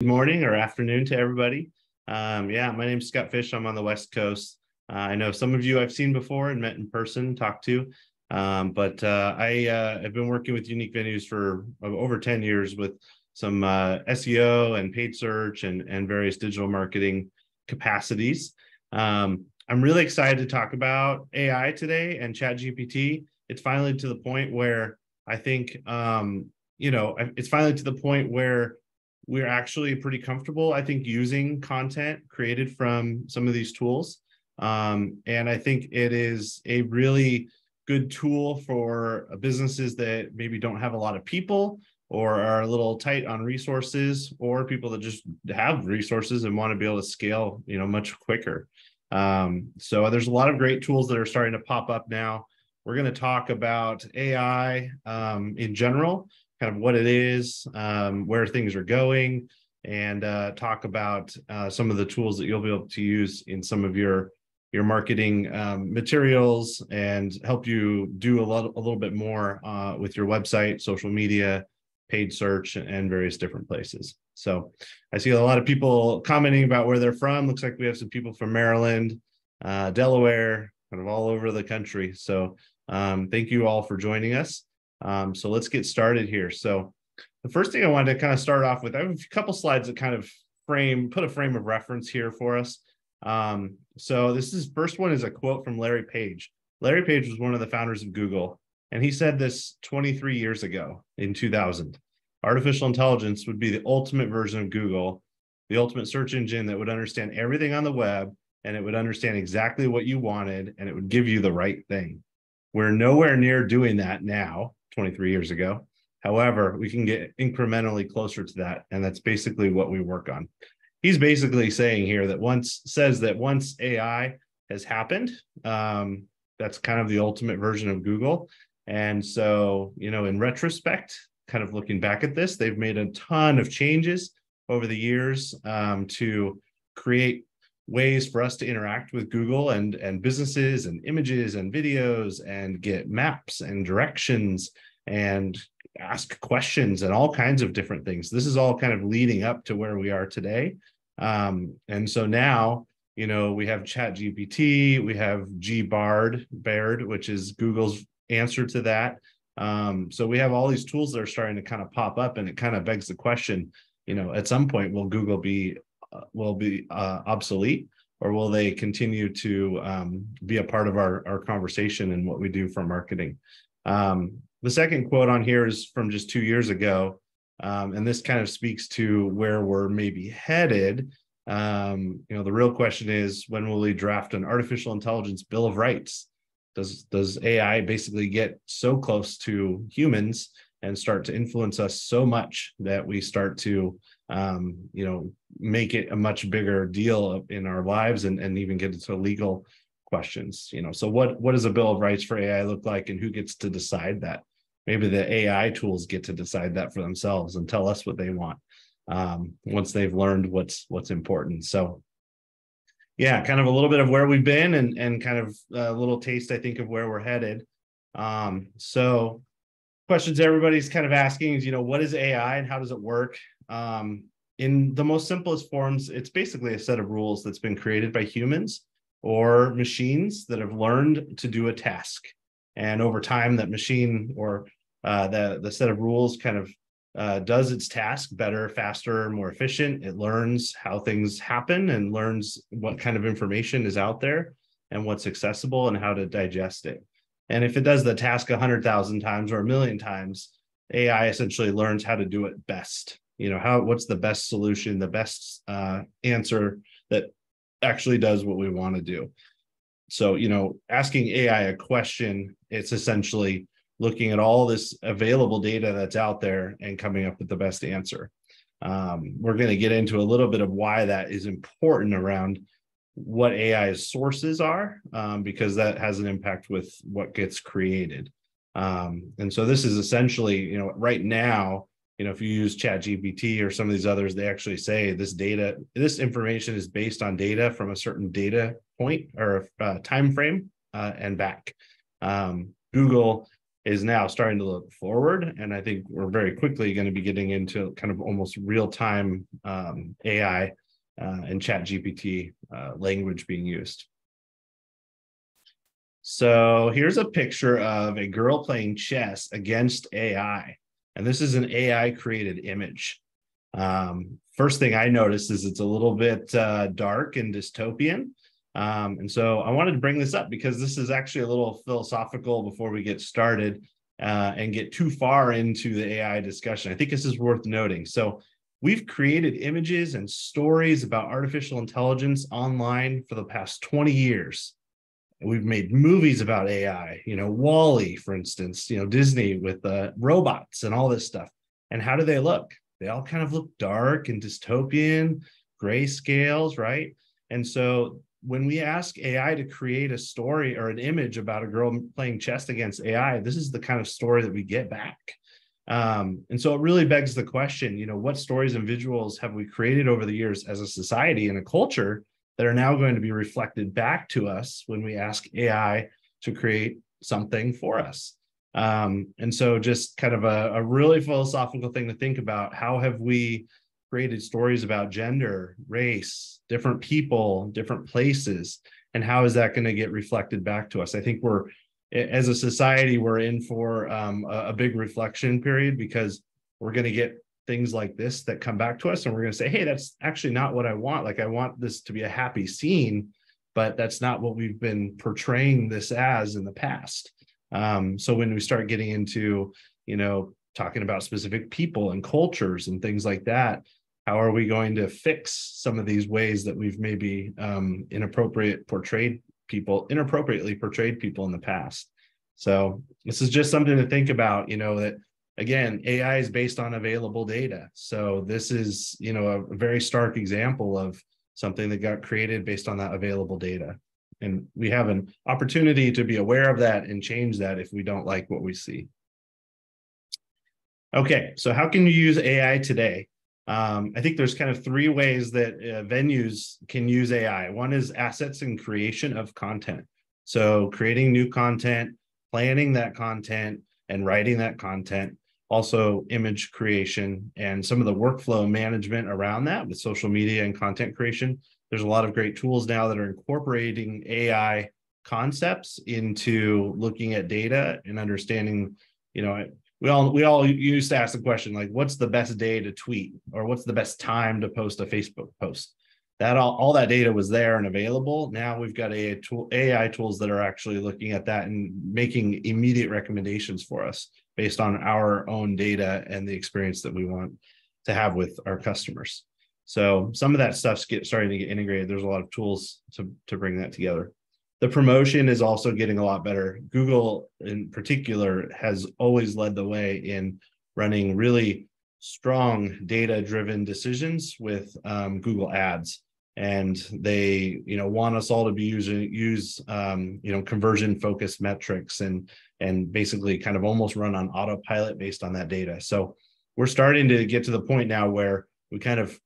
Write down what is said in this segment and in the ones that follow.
Good morning or afternoon to everybody. Um, yeah, my name's Scott Fish. I'm on the West Coast. Uh, I know some of you I've seen before and met in person, talked to, um, but uh, I uh, have been working with Unique Venues for over 10 years with some uh, SEO and paid search and, and various digital marketing capacities. Um, I'm really excited to talk about AI today and ChatGPT. It's finally to the point where I think, um, you know, it's finally to the point where we're actually pretty comfortable, I think, using content created from some of these tools. Um, and I think it is a really good tool for businesses that maybe don't have a lot of people or are a little tight on resources or people that just have resources and want to be able to scale you know much quicker um, so there's a lot of great tools that are starting to pop up now we're going to talk about ai um, in general kind of what it is um, where things are going and uh, talk about uh, some of the tools that you'll be able to use in some of your your marketing um, materials and help you do a, lot, a little bit more uh, with your website social media paid search and various different places. So I see a lot of people commenting about where they're from. Looks like we have some people from Maryland, uh, Delaware, kind of all over the country. So um, thank you all for joining us. Um, so let's get started here. So the first thing I wanted to kind of start off with, I have a couple slides that kind of frame, put a frame of reference here for us. Um, so this is first one is a quote from Larry Page. Larry Page was one of the founders of Google. And he said this 23 years ago in 2000. Artificial intelligence would be the ultimate version of Google, the ultimate search engine that would understand everything on the web and it would understand exactly what you wanted and it would give you the right thing. We're nowhere near doing that now, 23 years ago. However, we can get incrementally closer to that. And that's basically what we work on. He's basically saying here that once says that once AI has happened, um, that's kind of the ultimate version of Google. And so, you know, in retrospect, kind of looking back at this, they've made a ton of changes over the years um, to create ways for us to interact with Google and and businesses and images and videos and get maps and directions and ask questions and all kinds of different things. This is all kind of leading up to where we are today. Um, and so now, you know, we have Chat GPT, we have G Bard, Baird, which is Google's answer to that. Um, so we have all these tools that are starting to kind of pop up, and it kind of begs the question: you know, at some point, will Google be will be uh, obsolete, or will they continue to um, be a part of our our conversation and what we do for marketing? Um, the second quote on here is from just two years ago, um, and this kind of speaks to where we're maybe headed. Um, you know, the real question is when will we draft an artificial intelligence bill of rights? does does ai basically get so close to humans and start to influence us so much that we start to um, you know make it a much bigger deal in our lives and, and even get into legal questions you know so what what does a bill of rights for ai look like and who gets to decide that maybe the ai tools get to decide that for themselves and tell us what they want um, once they've learned what's what's important so yeah, kind of a little bit of where we've been and and kind of a little taste, I think, of where we're headed. Um, so questions everybody's kind of asking is, you know, what is AI and how does it work? Um, in the most simplest forms, it's basically a set of rules that's been created by humans or machines that have learned to do a task. And over time, that machine or uh, the the set of rules kind of uh, does its task better, faster, more efficient. It learns how things happen and learns what kind of information is out there and what's accessible and how to digest it. And if it does the task a hundred thousand times or a million times, AI essentially learns how to do it best. You know, how what's the best solution, the best uh, answer that actually does what we want to do. So, you know, asking AI a question, it's essentially looking at all this available data that's out there and coming up with the best answer. Um, we're going to get into a little bit of why that is important around what AI's sources are, um, because that has an impact with what gets created. Um, and so this is essentially, you know, right now, you know, if you use Chat GPT or some of these others, they actually say this data, this information is based on data from a certain data point or uh, time frame uh, and back. Um, Google is now starting to look forward. And I think we're very quickly going to be getting into kind of almost real time um, AI uh, and chat GPT uh, language being used. So here's a picture of a girl playing chess against AI. And this is an AI created image. Um, first thing I noticed is it's a little bit uh, dark and dystopian. Um, and so I wanted to bring this up because this is actually a little philosophical before we get started uh, and get too far into the AI discussion. I think this is worth noting. So we've created images and stories about artificial intelligence online for the past 20 years. We've made movies about AI, you know, WALL-E, for instance, you know, Disney with uh, robots and all this stuff. And how do they look? They all kind of look dark and dystopian, grayscales, right? And so when we ask AI to create a story or an image about a girl playing chess against AI, this is the kind of story that we get back. Um, and so it really begs the question, you know, what stories and visuals have we created over the years as a society and a culture that are now going to be reflected back to us when we ask AI to create something for us? Um, and so just kind of a, a really philosophical thing to think about. How have we created stories about gender, race, different people, different places, and how is that going to get reflected back to us? I think we're, as a society, we're in for um, a, a big reflection period because we're going to get things like this that come back to us and we're going to say hey that's actually not what i want. Like i want this to be a happy scene but that's not what we've been portraying this as in the past. Um, so when we start getting into you know talking about specific people and cultures and things like that how are we going to fix some of these ways that we've maybe um, inappropriate portrayed people inappropriately portrayed people in the past? So this is just something to think about you know that again ai is based on available data so this is you know a, very stark example of something that got created based on that available data and we have an opportunity to be aware of that and change that if we don't like what we see okay so how can you use ai today um, I think there's kind of three ways that uh, venues can use AI. One is assets and creation of content. So creating new content, planning that content, and writing that content. Also, image creation and some of the workflow management around that with social media and content creation. There's a lot of great tools now that are incorporating AI concepts into looking at data and understanding you know we all we all used to ask the question like what's the best day to tweet or what's the best time to post a facebook post? That all, all that data was there and available. Now we've got AI, tool, AI tools that are actually looking at that and making immediate recommendations for us based on our own data and the experience that we want to have with our customers so some of that stuff's get starting to get integrated there's a lot of tools to to bring that together the promotion is also getting a lot better. Google, in particular, has always led the way in running really strong data driven decisions with um, Google Ads. And they, you know, want us all to be using use, um, you know, conversion focused metrics and and basically kind of almost run on autopilot based on that data. So we're starting to get to the point now where we kind of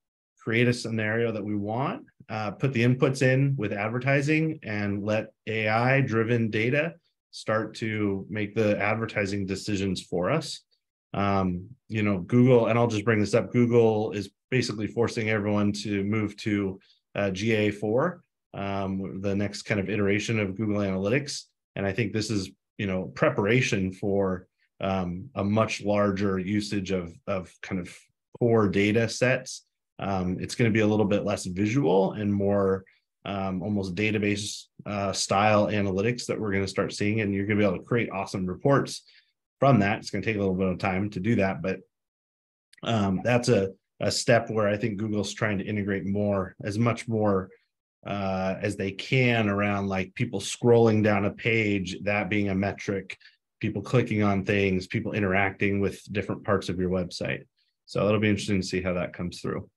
create a scenario that we want, uh, put the inputs in with advertising, and let AI driven data start to make the advertising decisions for us. Um, you know, Google, and I'll just bring this up Google is basically forcing everyone to move to uh, GA4, um, the next kind of iteration of Google Analytics. And I think this is, you know, preparation for um, a much larger usage of, of kind of core data sets um, it's going to be a little bit less visual and more um, almost database uh, style analytics that we're going to start seeing. And you're going to be able to create awesome reports from that. It's going to take a little bit of time to do that, but um, that's a, a step where I think Google's trying to integrate more, as much more uh, as they can around like people scrolling down a page, that being a metric, people clicking on things, people interacting with different parts of your website. So it'll be interesting to see how that comes through.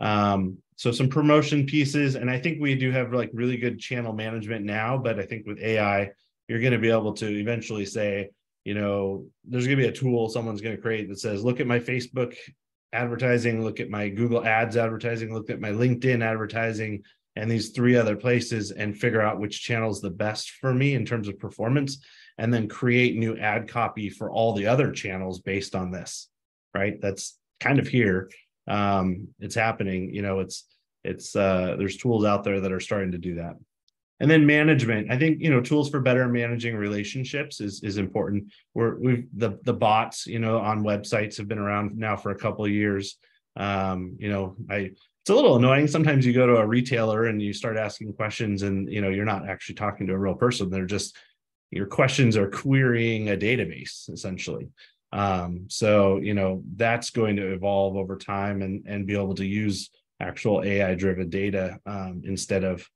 Um, so some promotion pieces, and I think we do have like really good channel management now, but I think with AI, you're going to be able to eventually say, you know, there's going to be a tool someone's going to create that says, look at my Facebook advertising, look at my Google Ads advertising, look at my LinkedIn advertising, and these three other places and figure out which channel is the best for me in terms of performance. and then create new ad copy for all the other channels based on this right that's kind of here um, it's happening you know it's it's uh, there's tools out there that are starting to do that and then management. I think you know tools for better managing relationships is is important. We're we've the the bots you know on websites have been around now for a couple of years. Um, you know i it's a little annoying. Sometimes you go to a retailer and you start asking questions and you know you're not actually talking to a real person. They're just your questions are querying a database essentially. Um, so you know that's going to evolve over time and and be able to use actual ai driven data um, instead of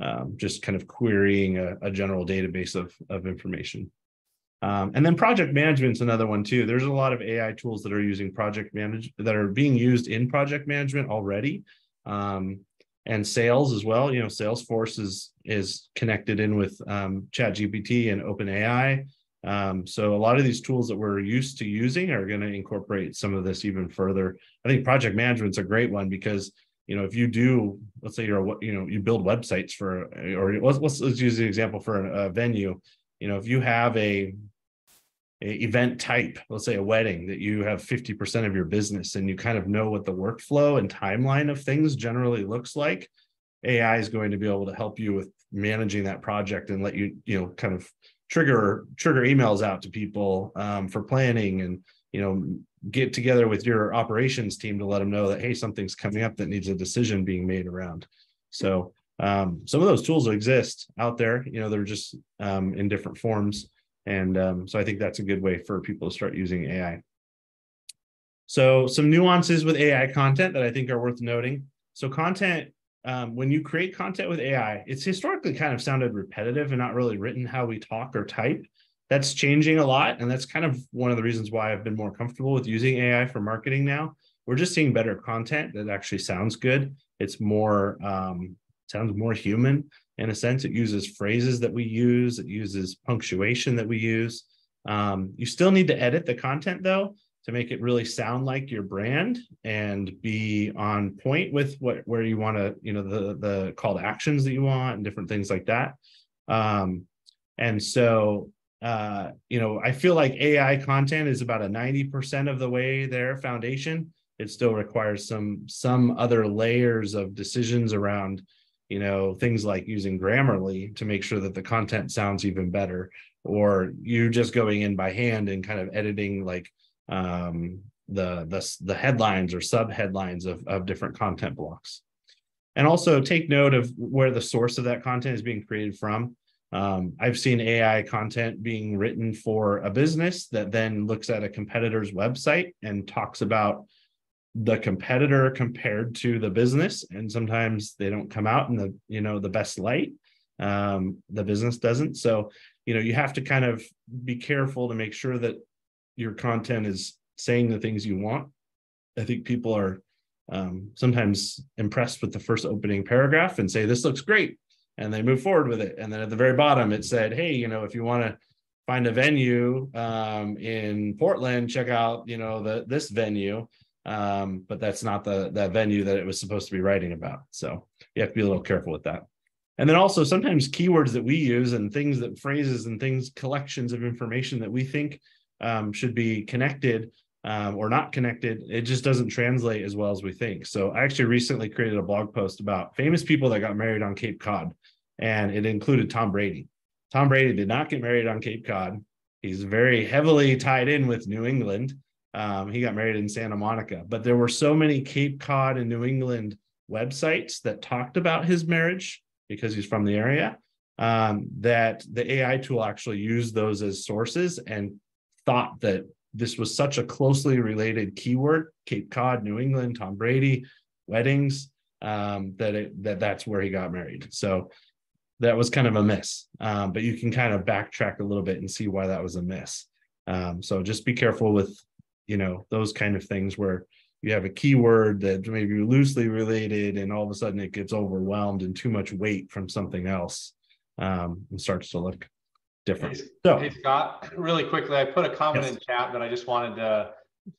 um, just kind of querying a, a, general database of, of information um, and then project management is another one too there's a lot of ai tools that are using project manage that are being used in project management already um, and sales as well. You know, Salesforce is is connected in with um, Chat GPT and OpenAI. Um, so a lot of these tools that we're used to using are going to incorporate some of this even further. I think project management's a great one because you know if you do, let's say you're a, you know you build websites for or let's let's, let's use an example for a, a venue. You know, if you have a event type, let's say a wedding, that you have 50% of your business and you kind of know what the workflow and timeline of things generally looks like, AI is going to be able to help you with managing that project and let you, you know, kind of trigger trigger emails out to people um, for planning and you know get together with your operations team to let them know that hey something's coming up that needs a decision being made around so um, some of those tools exist out there you know they're just um, in different forms and um, so I think that's a good way for people to start using AI. So some nuances with AI content that I think are worth noting. So content, um, when you create content with AI, it's historically kind of sounded repetitive and not really written how we talk or type. That's changing a lot. And that's kind of one of the reasons why I've been more comfortable with using AI for marketing now. We're just seeing better content that actually sounds good. It's more, um, sounds more human in a sense. It uses phrases that we use, it uses punctuation that we use. Um, you still need to edit the content though to make it really sound like your brand and be on point with what where you want to, you know, the the call to actions that you want and different things like that. Um, and so uh, you know, I feel like AI content is about a 90% of the way there foundation. It still requires some some other layers of decisions around you know things like using grammarly to make sure that the content sounds even better or you just going in by hand and kind of editing like um, the the the headlines or sub headlines of, of different content blocks and also take note of where the source of that content is being created from um, i've seen ai content being written for a business that then looks at a competitor's website and talks about the competitor compared to the business. And sometimes they don't come out in the you know the best light. Um, the business doesn't. So you know you have to kind of be careful to make sure that your content is saying the things you want. I think people are um, sometimes impressed with the first opening paragraph and say this looks great and they move forward with it and then at the very bottom it said hey you know if you want to find a venue um, in portland check out you know the this venue um, but that's not the that venue that it was supposed to be writing about. So you have to be a little careful with that. And then also sometimes keywords that we use and things that phrases and things collections of information that we think um, should be connected um, or not connected, it just doesn't translate as well as we think. So I actually recently created a blog post about famous people that got married on Cape Cod, and it included Tom Brady. Tom Brady did not get married on Cape Cod. He's very heavily tied in with New England. Um, he got married in Santa Monica, but there were so many Cape Cod and New England websites that talked about his marriage because he's from the area um, that the AI tool actually used those as sources and thought that this was such a closely related keyword Cape Cod, New England, Tom Brady, weddings um, that it, that that's where he got married. So that was kind of a miss, um, but you can kind of backtrack a little bit and see why that was a miss. Um, so just be careful with you know those kind of things where you have a keyword that maybe loosely related and all of a sudden it gets overwhelmed and too much weight from something else um, and starts to look different hey, so hey scott really quickly i put a comment yes. in chat that i just wanted to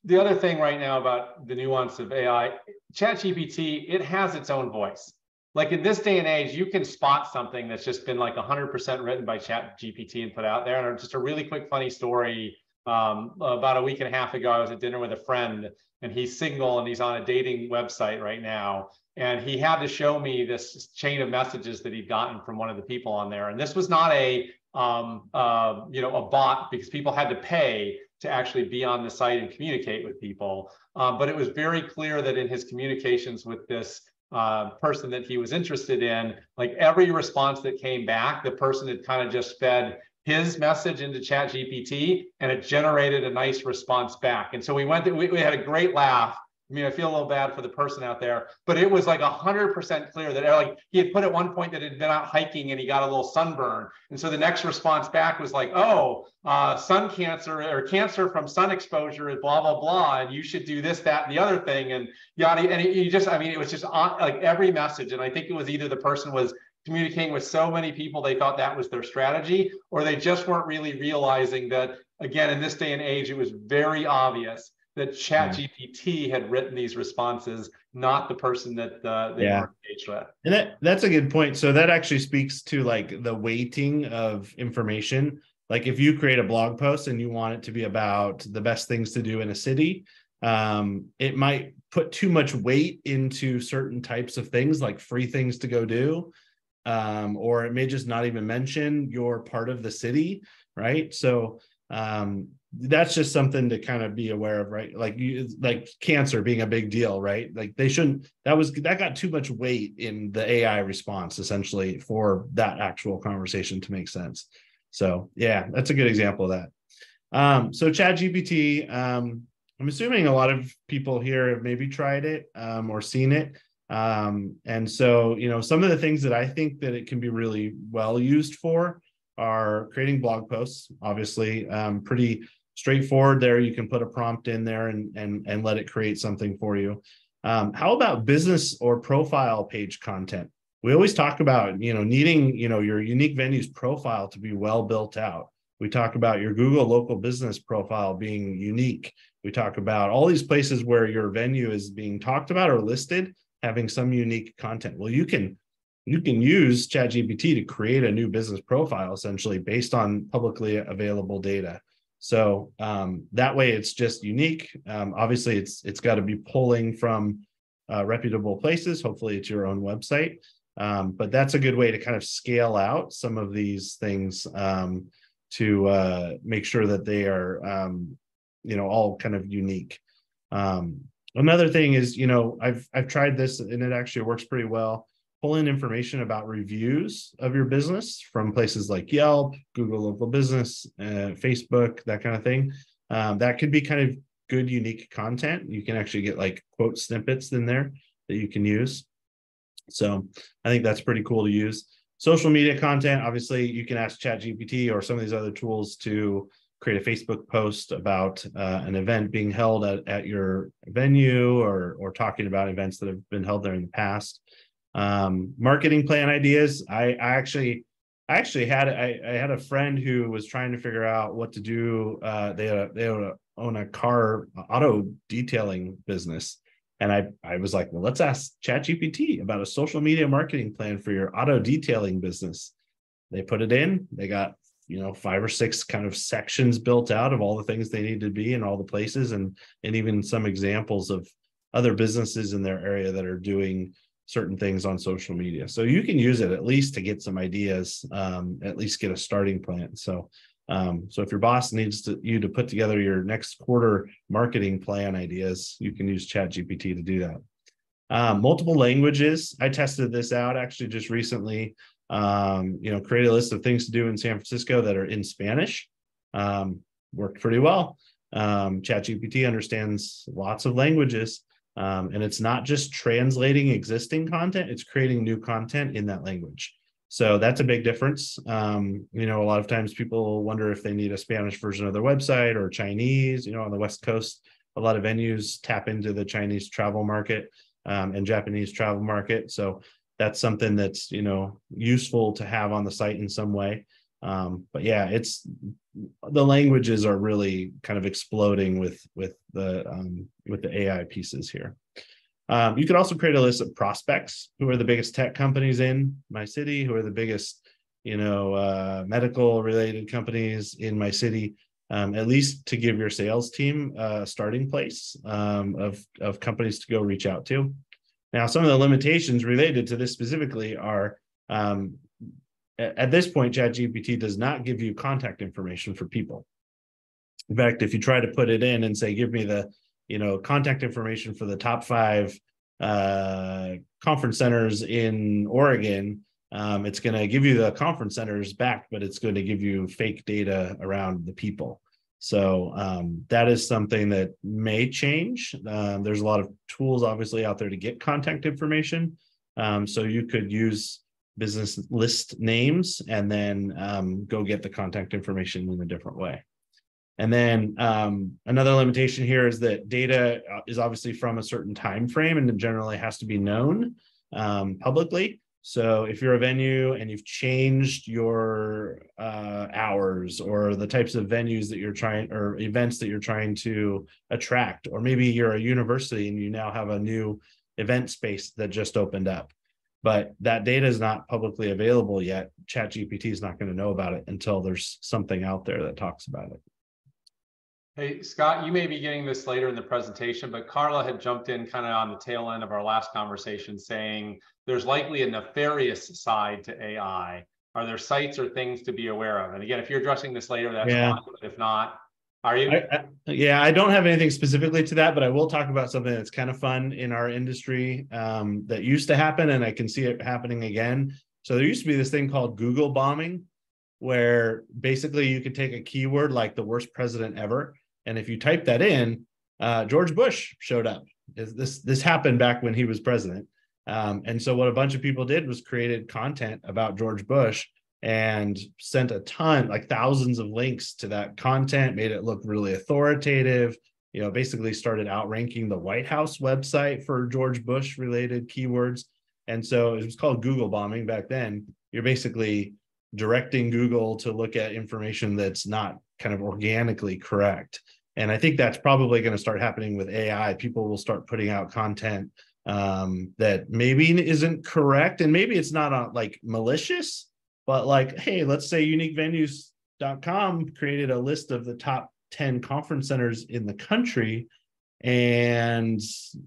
the other thing right now about the nuance of ai chat gpt it has its own voice like in this day and age, you can spot something that's just been like 100% written by Chat GPT and put out there. And just a really quick, funny story. Um, about a week and a half ago, I was at dinner with a friend, and he's single and he's on a dating website right now. And he had to show me this chain of messages that he'd gotten from one of the people on there. And this was not a um, uh, you know a bot because people had to pay to actually be on the site and communicate with people. Um, but it was very clear that in his communications with this uh, person that he was interested in, like every response that came back, the person had kind of just fed his message into chat gpt and it generated a nice response back and so we went we, we had a great laugh I mean, I feel a little bad for the person out there, but it was like a hundred percent clear that like he had put at one point that had been out hiking and he got a little sunburn. And so the next response back was like, oh, uh, sun cancer or cancer from sun exposure is blah, blah, blah. And you should do this, that, and the other thing. And yada. And you just, I mean, it was just on like every message. And I think it was either the person was communicating with so many people, they thought that was their strategy, or they just weren't really realizing that, again, in this day and age, it was very obvious that Chat GPT had written these responses, not the person that uh, they yeah. were engaged with. And that that's a good point. So that actually speaks to like the weighting of information. Like if you create a blog post and you want it to be about the best things to do in a city, um, it might put too much weight into certain types of things, like free things to go do, um, or it may just not even mention your part of the city, right? So um, that's just something to kind of be aware of right? Like you like cancer being a big deal right? Like they shouldn't that was that got too much weight in the ai response essentially for that actual conversation to make sense. So yeah that's a good example of that. Um so chat gpt um i'm assuming a lot of people here have maybe tried it um, or seen it. Um and so you know some of the things that i think that it can be really well used for are creating blog posts obviously um, pretty straightforward there. You can put a prompt in there and and and let it create something for you. Um, how about business or profile page content? We always talk about you know needing you know your unique venues profile to be well built out. We talk about your Google local business profile being unique. We talk about all these places where your venue is being talked about or listed having some unique content. Well, you can you can use ChatGPT to create a new business profile essentially based on publicly available data. So um, that way, it's just unique. Um, obviously, it's it's got to be pulling from uh, reputable places. Hopefully, it's your own website. Um, but that's a good way to kind of scale out some of these things um, to uh, make sure that they are, um, you know, all kind of unique. Um, another thing is, you know, I've I've tried this and it actually works pretty well pull in information about reviews of your business from places like Yelp, Google Local Business, uh, Facebook, that kind of thing. Um, that could be kind of good, unique content. You can actually get like quote snippets in there that you can use. So I think that's pretty cool to use. Social media content, obviously, you can ask ChatGPT or some of these other tools to create a Facebook post about uh, an event being held at, at your venue or, or talking about events that have been held there in the past um, marketing plan ideas. I, I actually, I actually had I, I, had a friend who was trying to figure out what to do. Uh, they had they own a car auto detailing business, and I I was like, well, let's ask ChatGPT about a social media marketing plan for your auto detailing business. They put it in. They got you know five or six kind of sections built out of all the things they need to be in all the places, and and even some examples of other businesses in their area that are doing certain things on social media. So you can use it at least to get some ideas, um, at least get a starting plan. So, um, so if your boss needs to, you to put together your next quarter marketing plan ideas, you can use ChatGPT to do that. Um, multiple languages. I tested this out actually just recently. Um, you know, create a list of things to do in San Francisco that are in Spanish. Um, worked pretty well. Um, ChatGPT understands lots of languages. Um, and it's not just translating existing content, it's creating new content in that language. So that's a big difference. Um, you know, a lot of times people wonder if they need a Spanish version of their website or Chinese. You know, on the West Coast, a lot of venues tap into the Chinese travel market um, and Japanese travel market. So that's something that's you know useful to have on the site in some way. Um, but yeah, it's the languages are really kind of exploding with with the um, with the AI pieces here. Um, you could also create a list of prospects. Who are the biggest tech companies in my city? Who are the biggest, you know, uh, medical related companies in my city? Um, at least to give your sales team a starting place um, of, of companies to go reach out to. Now, some of the limitations related to this specifically are um, at this point, ChatGPT does not give you contact information for people. In fact, if you try to put it in and say, give me the, you know, contact information for the top five uh, conference centers in Oregon, um, it's going to give you the conference centers back, but it's going to give you fake data around the people. So um, that is something that may change. Um, there's a lot of tools, obviously, out there to get contact information. Um, so you could use business list names and then um, go get the contact information in a different way. And then um, another limitation here is that data uh, is obviously from a certain time frame and generally has to be known um, publicly. So if you're a venue and you've changed your uh, hours or the types of venues that you're trying or events that you're trying to attract, or maybe you're a university and you now have a new event space that just opened up, but that data is not publicly available yet. ChatGPT is not going to know about it until there's something out there that talks about it. Hey, Scott, you may be getting this later in the presentation, but Carla had jumped in kind of on the tail end of our last conversation saying there's likely a nefarious side to AI. Are there sites or things to be aware of? And again, if you're addressing this later, that's yeah. fine. But if not, are you? I, I, yeah, I don't have anything specifically to that, but I will talk about something that's kind of fun in our industry um, that used to happen, and I can see it happening again. So there used to be this thing called Google bombing, where basically you could take a keyword like the worst president ever and if you type that in, uh, George Bush showed up. This this happened back when he was president. Um, and so what a bunch of people did was created content about George Bush and sent a ton, like thousands of links to that content, made it look really authoritative. You know, basically started outranking the White House website for George Bush related keywords. And so it was called Google bombing back then. You're basically directing Google to look at information that's not kind of organically correct. And I think that's probably going to start happening with AI. People will start putting out content um, that maybe isn't correct, and maybe it's not uh, like malicious, but like, hey, let's say uniquevenues.com created a list of the top 10 conference centers in the country and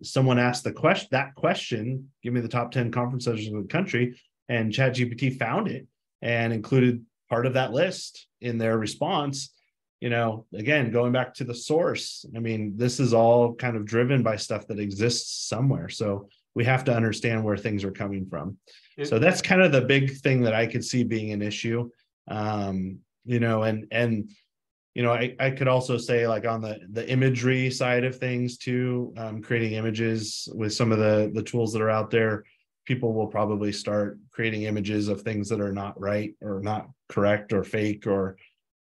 someone asked the question that question give me the top 10 conference centers in the country and ChatGPT found it and included part of that list in their response. You know again going back to the source i mean this is all kind of driven by stuff that exists somewhere. So we have to understand where things are coming from. It, so that's kind of the big thing that i could see being an issue. Um you know and and you know i, I could also say like on the the imagery side of things too um, creating images with some of the the tools that are out there people will probably start creating images of things that are not right or not correct or fake or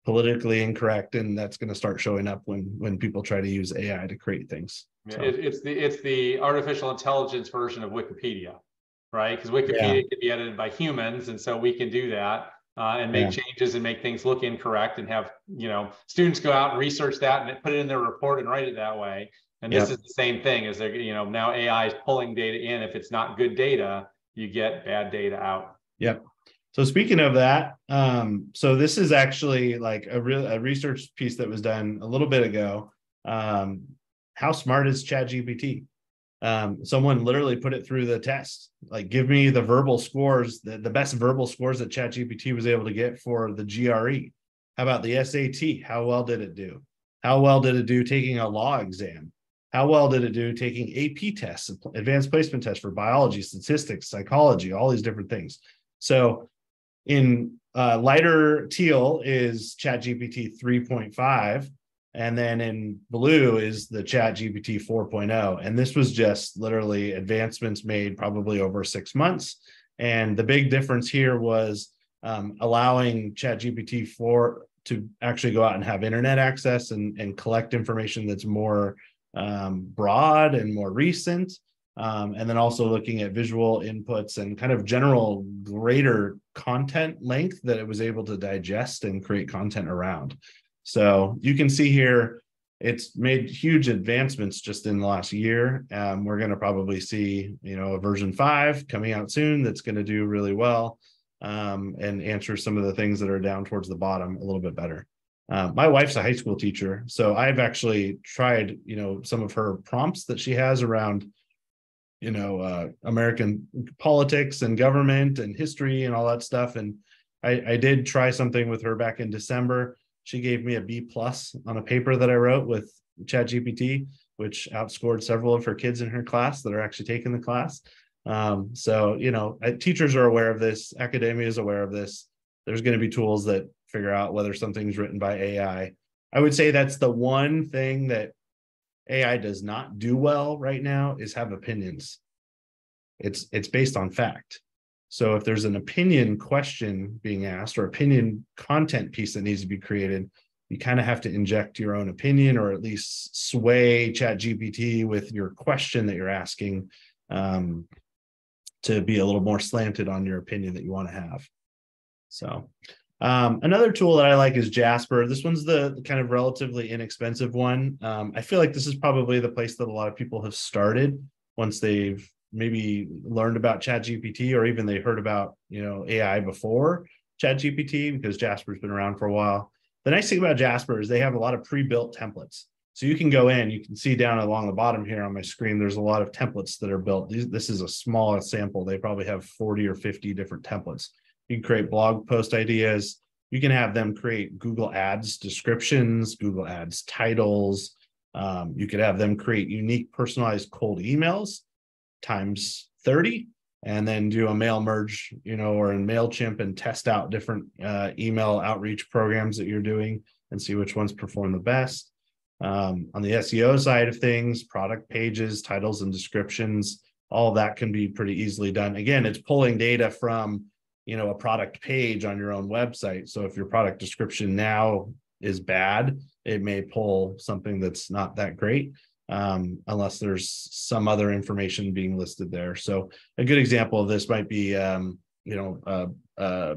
politically incorrect and that's going to start showing up when when people try to use ai to create things so. it, it's the it's the artificial intelligence version of wikipedia right because wikipedia yeah. can be edited by humans and so we can do that uh, and make yeah. changes and make things look incorrect and have you know students go out and research that and put it in their report and write it that way and this is the same thing as they're, you know, now AI is pulling data in. If it's not good data, you get bad data out. Yep. So speaking of that, um, so this is actually like a real a research piece that was done a little bit ago. Um, how smart is ChatGPT? Um, someone literally put it through the test. Like, give me the verbal scores, the, the best verbal scores that ChatGPT was able to get for the GRE. How about the SAT? How well did it do? How well did it do taking a law exam? How well did it do taking AP tests, advanced placement tests for biology, statistics, psychology, all these different things? So in uh, lighter teal is ChatGPT 3.5, and then in blue is the ChatGPT 4.0. And this was just literally advancements made probably over six months. And the big difference here was um, allowing ChatGPT 4 to actually go out and have internet access and, and collect information that's more um, broad and more recent. Um, and then also looking at visual inputs and kind of general greater content length that it was able to digest and create content around. So you can see here, it's made huge advancements just in the last year. Um, we're going to probably see, you know, a version five coming out soon that's going to do really well um, and answer some of the things that are down towards the bottom a little bit better. Uh, my wife's a high school teacher, so I've actually tried, you know, some of her prompts that she has around, you know, uh, American politics and government and history and all that stuff. And I, I did try something with her back in December she gave me a B plus on a paper that I wrote with ChatGPT, which outscored several of her kids in her class that are actually taking the class. Um, so, you know, teachers are aware of this, academia is aware of this. There's going to be tools that figure out whether something's written by AI. I would say that's the one thing that AI does not do well right now is have opinions. It's it's based on fact. So if there's an opinion question being asked or opinion content piece that needs to be created, you kind of have to inject your own opinion or at least sway chat gpt with your question that you're asking um, to be a little more slanted on your opinion that you want to have. So um, another tool that i like is jasper. This one's the, the kind of relatively inexpensive one. Um, i feel like this is probably the place that a lot of people have started once they've maybe learned about chat gpt or even they heard about you know ai before chat gpt because jasper's been around for a while. The nice thing about jasper is they have a lot of pre-built templates. So you can go in you can see down along the bottom here on my screen there's a lot of templates that are built. These, this is a small sample. They probably have 40 or 50 different templates. You can create blog post ideas. You can have them create google ads descriptions google ads titles. Um, you could have them create unique personalized cold emails times 30 and then do a mail merge, you know, or in MailChimp and test out different uh, email outreach programs that you're doing and see which ones perform the best. Um, on the SEO side of things, product pages, titles, and descriptions, all that can be pretty easily done. Again, it's pulling data from, you know, a product page on your own website. So if your product description now is bad, it may pull something that's not that great um, unless there's some other information being listed there. So a good example of this might be, um, you know, uh, uh,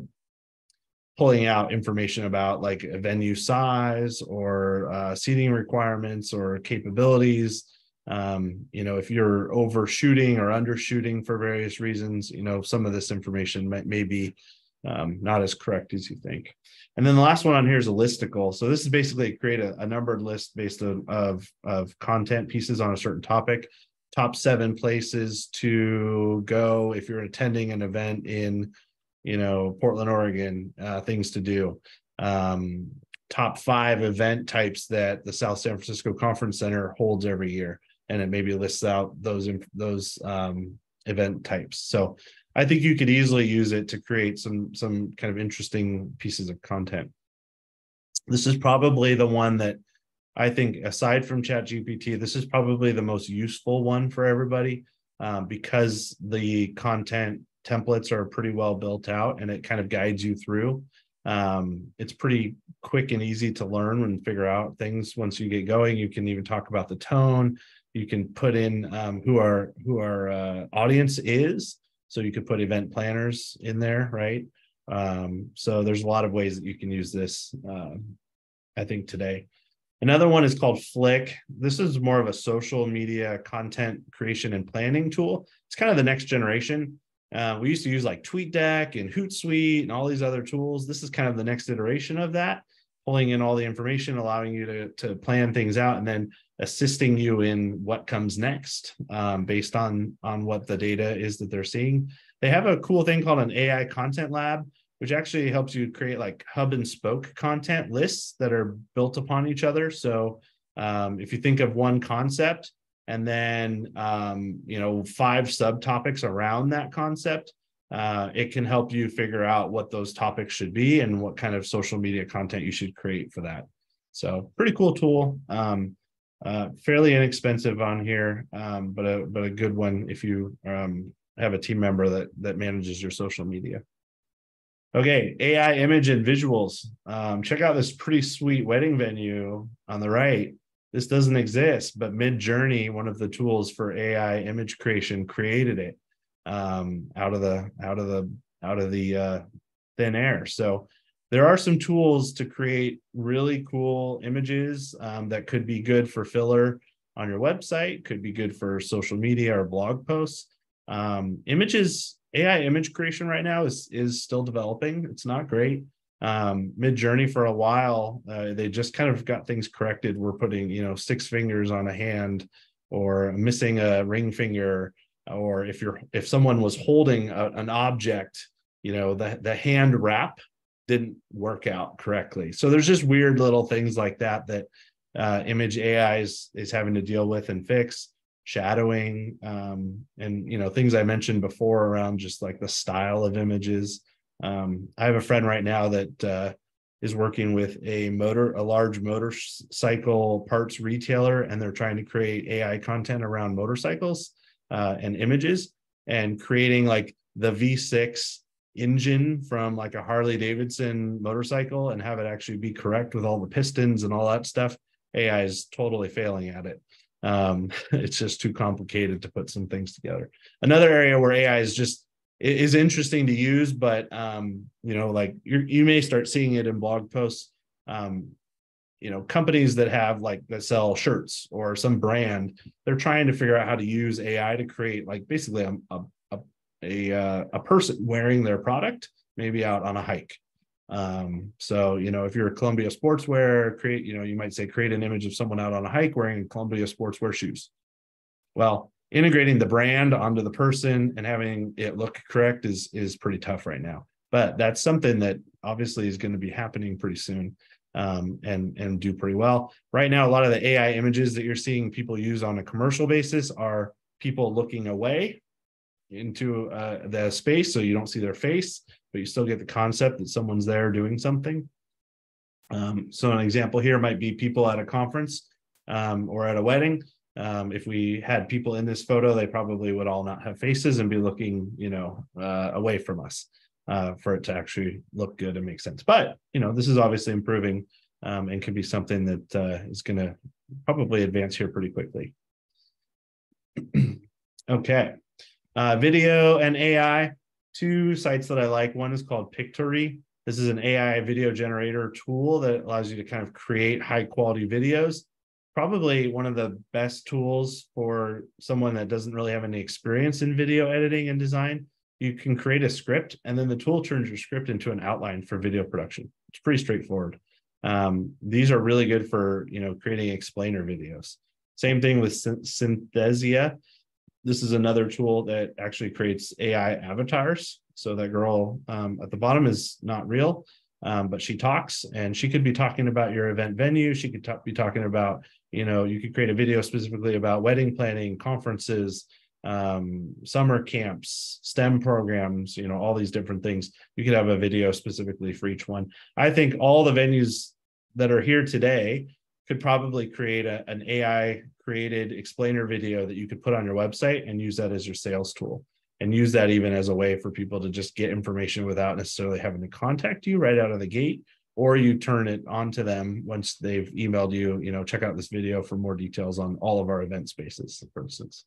pulling out information about like a venue size or uh, seating requirements or capabilities. Um, you know, if you're overshooting or undershooting for various reasons, you know, some of this information might may be um, not as correct as you think. And then the last one on here is a listicle. So this is basically create a, a numbered list based of, of, of content pieces on a certain topic. Top seven places to go if you're attending an event in, you know, Portland, Oregon. Uh, things to do. Um, top five event types that the South San Francisco Conference Center holds every year, and it maybe lists out those those um, event types. So I think you could easily use it to create some some kind of interesting pieces of content. This is probably the one that I think, aside from ChatGPT, this is probably the most useful one for everybody um, because the content templates are pretty well built out and it kind of guides you through. Um, it's pretty quick and easy to learn and figure out things once you get going. You can even talk about the tone. You can put in um, who our who our uh, audience is so you could put event planners in there, right? Um, so there's a lot of ways that you can use this, uh, I think, today. Another one is called Flick. This is more of a social media content creation and planning tool. It's kind of the next generation. Uh, we used to use like TweetDeck and Hootsuite and all these other tools. This is kind of the next iteration of that, pulling in all the information, allowing you to, to plan things out, and then assisting you in what comes next um, based on on what the data is that they're seeing. They have a cool thing called an ai content lab which actually helps you create like hub and spoke content lists that are built upon each other. So um, if you think of one concept and then um, you know five subtopics around that concept uh, it can help you figure out what those topics should be and what kind of social media content you should create for that so pretty cool tool um, uh, fairly inexpensive on here, um, but a but a good one if you um, have a team member that that manages your social media. Okay, AI image and visuals. Um, check out this pretty sweet wedding venue on the right. This doesn't exist, but Midjourney, one of the tools for AI image creation, created it um, out of the out of the out of the uh, thin air. So there are some tools to create really cool images um, that could be good for filler on your website, could be good for social media or blog posts. Um, images, AI image creation right now is is still developing. It's not great. Um, Midjourney for a while, uh, they just kind of got things corrected. We're putting, you know, six fingers on a hand or missing a ring finger, or if you're if someone was holding a, an object, you know, the the hand wrap didn't work out correctly. So there's just weird little things like that that uh, image AI is is having to deal with and fix shadowing um, and you know things I mentioned before around just like the style of images. Um, I have a friend right now that uh, is working with a motor a large motorcycle parts retailer and they're trying to create AI content around motorcycles uh, and images and creating like the V6 engine from like a Harley Davidson motorcycle and have it actually be correct with all the pistons and all that stuff AI is totally failing at it. Um, it's just too complicated to put some things together. Another area where AI is just is interesting to use, but um, you know, like you may start seeing it in blog posts. Um, you know, companies that have like that sell shirts or some brand, they're trying to figure out how to use AI to create like basically a a a, a, uh, a person wearing their product, maybe out on a hike um, so, you know, if you're a Columbia sportswear, create, you know, you might say create an image of someone out on a hike wearing Columbia sportswear shoes. Well, integrating the brand onto the person and having it look correct is is pretty tough right now. But that's something that obviously is going to be happening pretty soon um, and and do pretty well. Right now, a lot of the AI images that you're seeing people use on a commercial basis are people looking away into uh, the space so you don't see their face but you still get the concept that someone's there doing something. Um, so an example here might be people at a conference um, or at a wedding. Um, if we had people in this photo, they probably would all not have faces and be looking, you know, uh, away from us uh, for it to actually look good and make sense. But you know, this is obviously improving um, and can be something that uh, is going to probably advance here pretty quickly. okay, uh, video and AI two sites that I like. One is called Pictory. This is an AI video generator tool that allows you to kind of create high quality videos. Probably one of the best tools for someone that doesn't really have any experience in video editing and design. You can create a script and then the tool turns your script into an outline for video production. It's pretty straightforward. Um, these are really good for you know creating explainer videos. Same thing with Synthesia this is another tool that actually creates AI avatars. So that girl um, at the bottom is not real, um, but she talks and she could be talking about your event venue. She could be talking about, you know, you could create a video specifically about wedding planning, conferences, um, summer camps, STEM programs, you know, all these different things. You could have a video specifically for each one. I think all the venues that are here today could probably create a, an AI created explainer video that you could put on your website and use that as your sales tool and use that even as a way for people to just get information without necessarily having to contact you right out of the gate or you turn it on to them once they've emailed you you know check out this video for more details on all of our event spaces for instance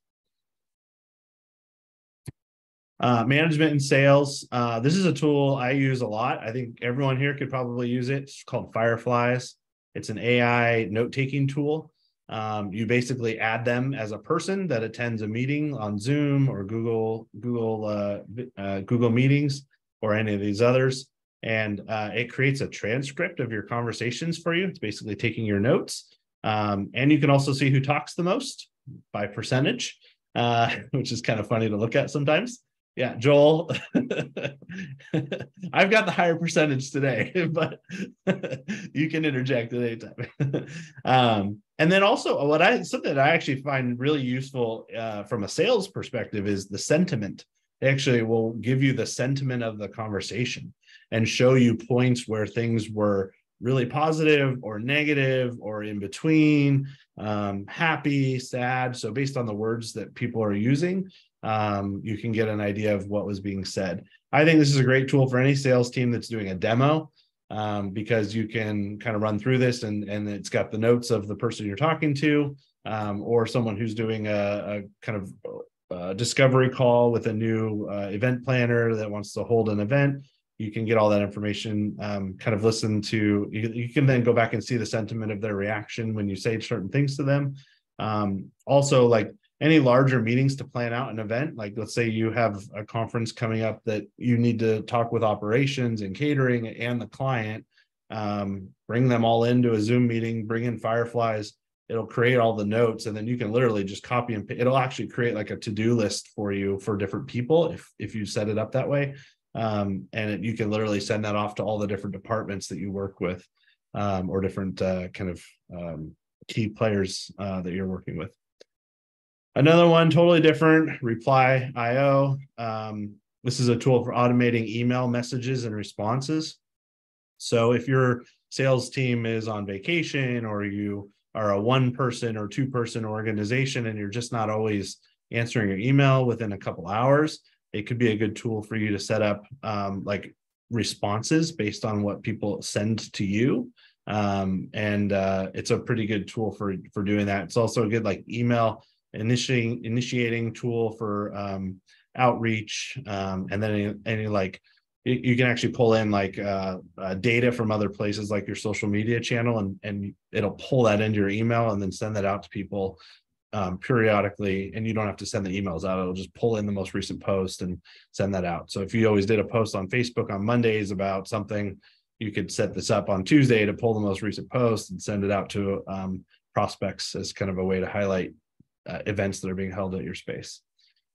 uh, management and sales uh, this is a tool i use a lot. I think everyone here could probably use it. It's called fireflies. It's an AI note taking tool. Um, you basically add them as a person that attends a meeting on Zoom or Google Google uh, uh, Google Meetings or any of these others, and uh, it creates a transcript of your conversations for you. It's basically taking your notes, um, and you can also see who talks the most by percentage, uh, which is kind of funny to look at sometimes yeah, Joel, I've got the higher percentage today, but you can interject at any time. um, and then also, what I something that I actually find really useful uh, from a sales perspective is the sentiment. Actually will give you the sentiment of the conversation and show you points where things were really positive or negative or in between, um, happy, sad. So, based on the words that people are using, um, you can get an idea of what was being said. I think this is a great tool for any sales team that's doing a demo um, because you can kind of run through this and, and it's got the notes of the person you're talking to um, or someone who's doing a, a kind of uh, discovery call with a new uh, event planner that wants to hold an event. you can get all that information um, kind of listen to you, you, can then go back and see the sentiment of their reaction when you say certain things to them um, also like any larger meetings to plan out an event? Like let's say you have a conference coming up that you need to talk with operations and catering and the client um, bring them all into a zoom meeting bring in fireflies. It'll create all the notes and then you can literally just copy and it'll actually create like a to-do list for you for different people if if you set it up that way. Um, and it, you can literally send that off to all the different departments that you work with um, or different uh, kind of um, key players uh, that you're working with another one totally different reply io um, this is a tool for automating email messages and responses. So if your sales team is on vacation or you are a one person or two person organization and you're just not always answering your email within a couple hours it could be a good tool for you to set up um, like responses based on what people send to you. Um, and uh, it's a pretty good tool for for doing that. It's also a good like email initiating initiating tool for um, outreach um, and then any, any like you, can actually pull in like uh, uh, data from other places like your social media channel and and it'll pull that into your email and then send that out to people um, periodically. And you don't have to send the emails out. It'll just pull in the most recent post and send that out. So if you always did a post on facebook on mondays about something you could set this up on tuesday to pull the most recent post and send it out to um, prospects as kind of a way to highlight uh, events that are being held at your space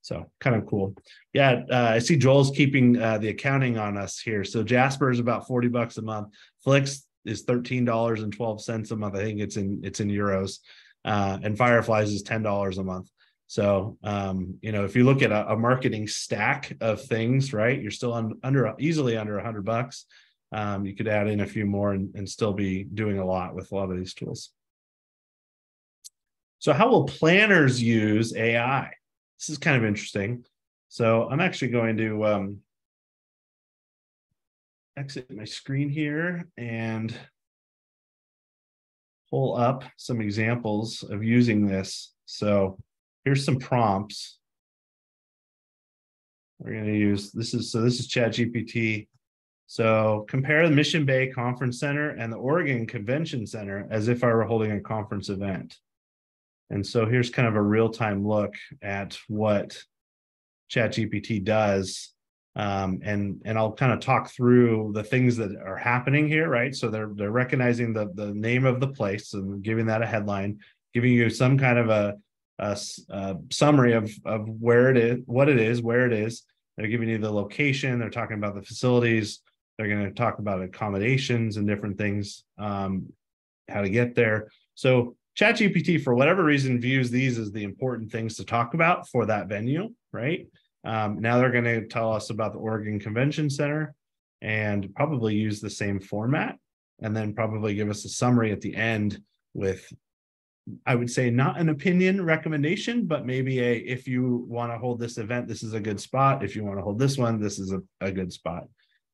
so kind of cool. Yeah, uh, I see Joel's keeping uh, the accounting on us here. So Jasper is about 40 bucks a month. Flix is $13.12 a month. I think it's in it's in euros. Uh, and Fireflies is $10 a month. So um, you know, if you look at a, a, marketing stack of things, right, you're still un, under easily under 100 bucks. Um, you could add in a few more and, and still be doing a lot with a lot of these tools. So how will planners use AI? this is kind of interesting. So I'm actually going to um, exit my screen here and pull up some examples of using this. So here's some prompts. We're going to use this is so this is ChatGPT. So compare the Mission Bay Conference Center and the Oregon Convention Center as if I were holding a conference event. And so here's kind of a real time look at what ChatGPT does. Um, and and I'll kind of talk through the things that are happening here, right? So they're they're recognizing the the name of the place and giving that a headline, giving you some kind of a, a, a summary of of where it is, what it is, where it is. They're giving you the location. They're talking about the facilities. They're going to talk about accommodations and different things, um, how to get there. So ChatGPT, for whatever reason, views these as the important things to talk about for that venue, right? Um, now they're going to tell us about the Oregon Convention Center and probably use the same format and then probably give us a summary at the end with I would say not an opinion recommendation, but maybe a if you want to hold this event, this is a good spot. If you want to hold this one, this is a, a good spot.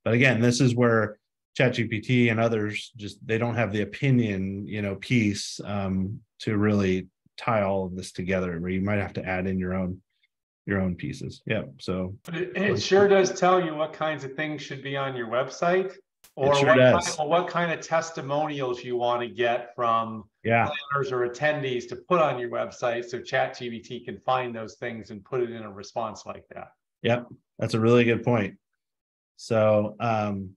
But again, this is where ChatGPT and others just they don't have the opinion, you know, piece um, to really tie all of this together. Where you might have to add in your own your own pieces. Yeah. So it, it, sure does tell you what kinds of things should be on your website, or sure what, kind, or what kind of testimonials you want to get from yeah. planners or attendees to put on your website, so ChatGPT can find those things and put it in a response like that. Yep, that's a really good point. So um,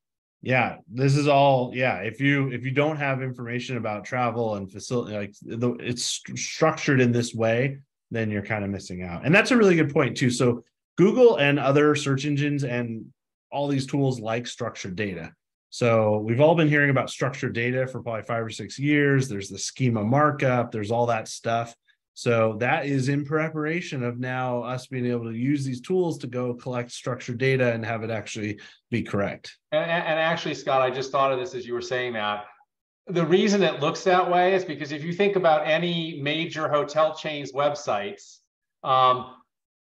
yeah this is all yeah if you if you don't have information about travel and facility like the, it's st- structured in this way then you're kind of missing out. And that's a really good point too. So google and other search engines and all these tools like structured data. So we've all been hearing about structured data for probably five or six years. There's the schema markup. There's all that stuff so that is in preparation of now us being able to use these tools to go collect structured data and have it actually be correct. And, and actually, Scott, I just thought of this as you were saying that. The reason it looks that way is because if you think about any major hotel chains websites, um,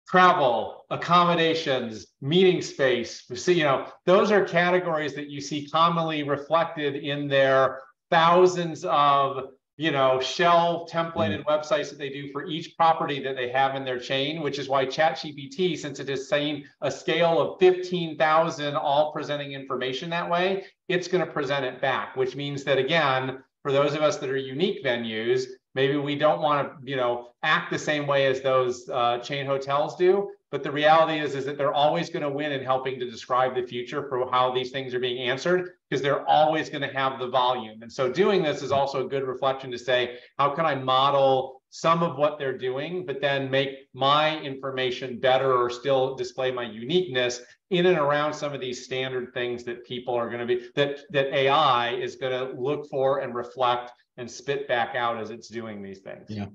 travel, accommodations, meeting space, you know, those are categories that you see commonly reflected in their thousands of you know, shell templated mm-hmm. websites that they do for each property that they have in their chain, which is why ChatGPT, since it is saying a scale of 15,000 all presenting information that way, it's going to present it back, which means that again, for those of us that are unique venues, maybe we don't want to, you know, act the same way as those uh, chain hotels do. But the reality is, is that they're always going to win in helping to describe the future for how these things are being answered because they're always going to have the volume. And so doing this is also a good reflection to say, how can I model some of what they're doing, but then make my information better or still display my uniqueness in and around some of these standard things that people are going to be that that AI is going to look for and reflect and spit back out as it's doing these things. Yeah.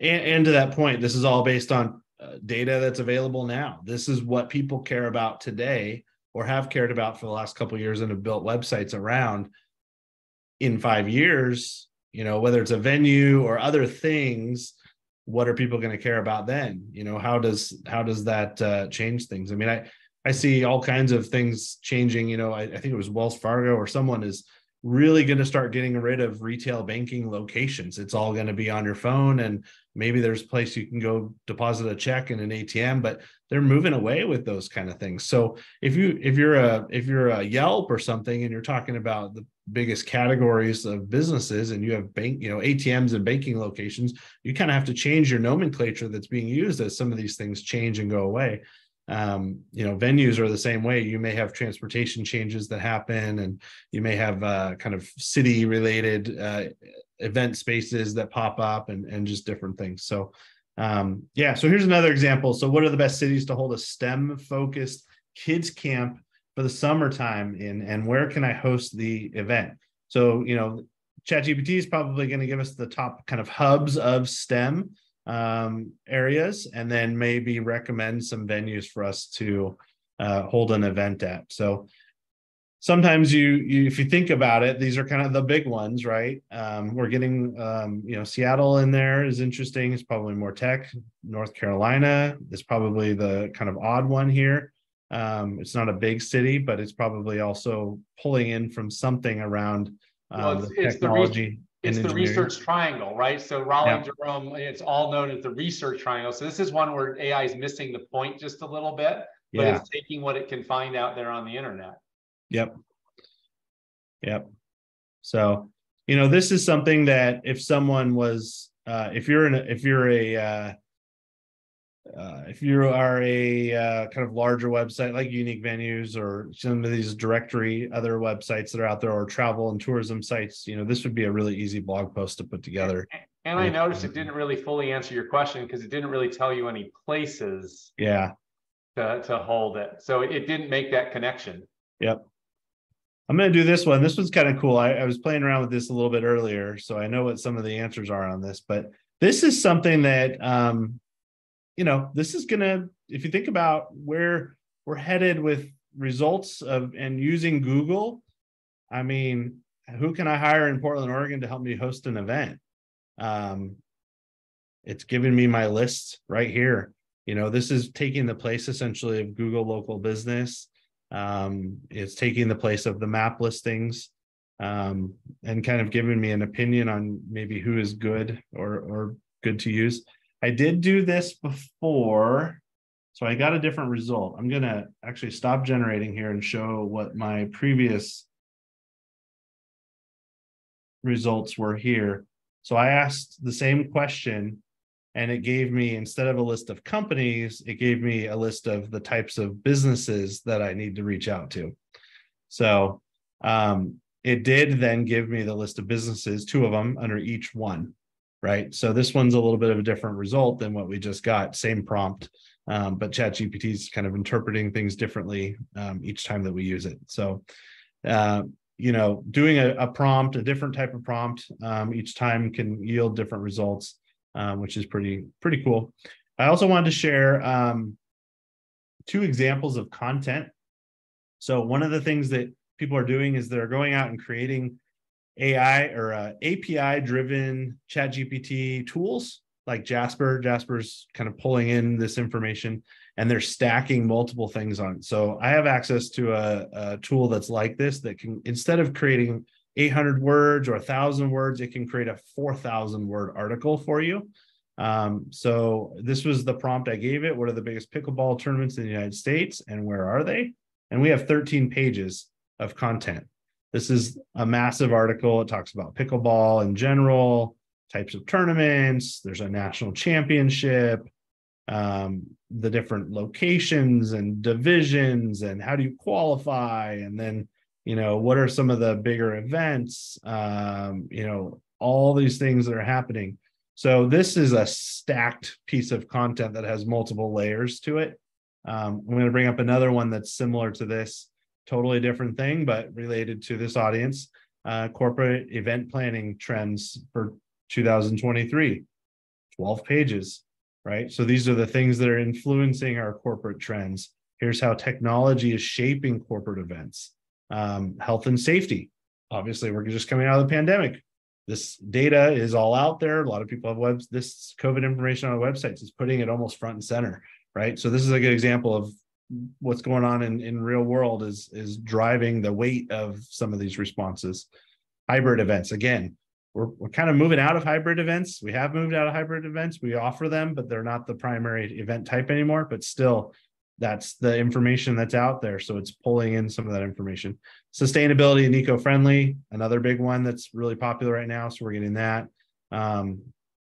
And, and to that point, this is all based on uh, data that's available now. This is what people care about today or have cared about for the last couple years and have built websites around in 5 years, you know, whether it's a venue or other things, what are people going to care about then? You know, how does how does that uh, change things? I mean, I I see all kinds of things changing, you know, I, I think it was Wells Fargo or someone is really going to start getting rid of retail banking locations. It's all going to be on your phone and maybe there's a place you can go deposit a check in an ATM, but they're moving away with those kind of things. So if you if you're a if you're a Yelp or something and you're talking about the biggest categories of businesses and you have bank, you know, ATMs and banking locations, you kind of have to change your nomenclature that's being used as some of these things change and go away um, you know venues are the same way you may have transportation changes that happen and you may have uh, kind of city related uh, event spaces that pop up and, and just different things. So um, yeah so here's another example. So what are the best cities to hold a stem focused kids camp for the summertime in and where can i host the event? So you know ChatGPT is probably going to give us the top kind of hubs of STEM um, areas and then maybe recommend some venues for us to uh, hold an event at. So sometimes you, you, if you think about it, these are kind of the big ones, right? Um, we're getting, um, you know, Seattle in there is interesting. It's probably more tech. North Carolina is probably the kind of odd one here. Um, it's not a big city, but it's probably also pulling in from something around um, well, it's, the technology. It's the research triangle, right? So Raleigh yeah. Durham, it's all known as the research triangle. So this is one where AI is missing the point just a little bit, but yeah. it's taking what it can find out there on the internet. Yep. Yep. So, you know, this is something that if someone was, uh, if you're in, a, if you're a, uh, uh, if you are a uh, kind of larger website like unique venues or some of these directory other websites that are out there or travel and tourism sites you know this would be a really easy blog post to put together. And i noticed it didn't really fully answer your question because it didn't really tell you any places yeah. to, to hold it. So it didn't make that connection. Yep i'm going to do this one this one's kind of cool I, I was playing around with this a little bit earlier so i know what some of the answers are on this but this is something that um, you know, this is going to, if you think about where we're headed with results of and using Google, I mean, who can I hire in Portland, Oregon to help me host an event? Um, it's giving me my list right here. You know, this is taking the place essentially of Google local business. Um, it's taking the place of the map listings um, and kind of giving me an opinion on maybe who is good or or good to use. I did do this before, so I got a different result. I'm going to actually stop generating here and show what my previous results were here. So I asked the same question and it gave me, instead of a list of companies, it gave me a list of the types of businesses that I need to reach out to. So um, it did then give me the list of businesses, two of them under each one right? So this one's a little bit of a different result than what we just got, same prompt, um, but ChatGPT is kind of interpreting things differently um, each time that we use it. So, uh, you know, doing a, a, prompt, a different type of prompt um, each time can yield different results, um, which is pretty pretty cool. I also wanted to share um, two examples of content. So one of the things that people are doing is they're going out and creating AI or uh, API driven chat GPT tools like Jasper. Jasper's kind of pulling in this information and they're stacking multiple things on. So I have access to a, a tool that's like this that can, instead of creating 800 words or thousand words, it can create a 4,000 word article for you. Um, so this was the prompt I gave it. What are the biggest pickleball tournaments in the United States and where are they? And we have 13 pages of content. This is a massive article. It talks about pickleball in general, types of tournaments. There's a national championship, um, the different locations and divisions, and how do you qualify? And then, you know, what are some of the bigger events? Um, you know, all these things that are happening. So this is a stacked piece of content that has multiple layers to it. Um, I'm going to bring up another one that's similar to this, totally different thing, but related to this audience. Uh, corporate event planning trends for 2023, 12 pages, right? So these are the things that are influencing our corporate trends. Here's how technology is shaping corporate events. Um, health and safety. Obviously, we're just coming out of the pandemic. This data is all out there. A lot of people have webs. This COVID information on websites is putting it almost front and center, right? So this is a good example of what's going on in in real world is is driving the weight of some of these responses. Hybrid events again we're, we're kind of moving out of hybrid events. We have moved out of hybrid events. We offer them, but they're not the primary event type anymore. But still, that's the information that's out there. So it's pulling in some of that information. Sustainability and eco-friendly, another big one that's really popular right now. So we're getting that. Um,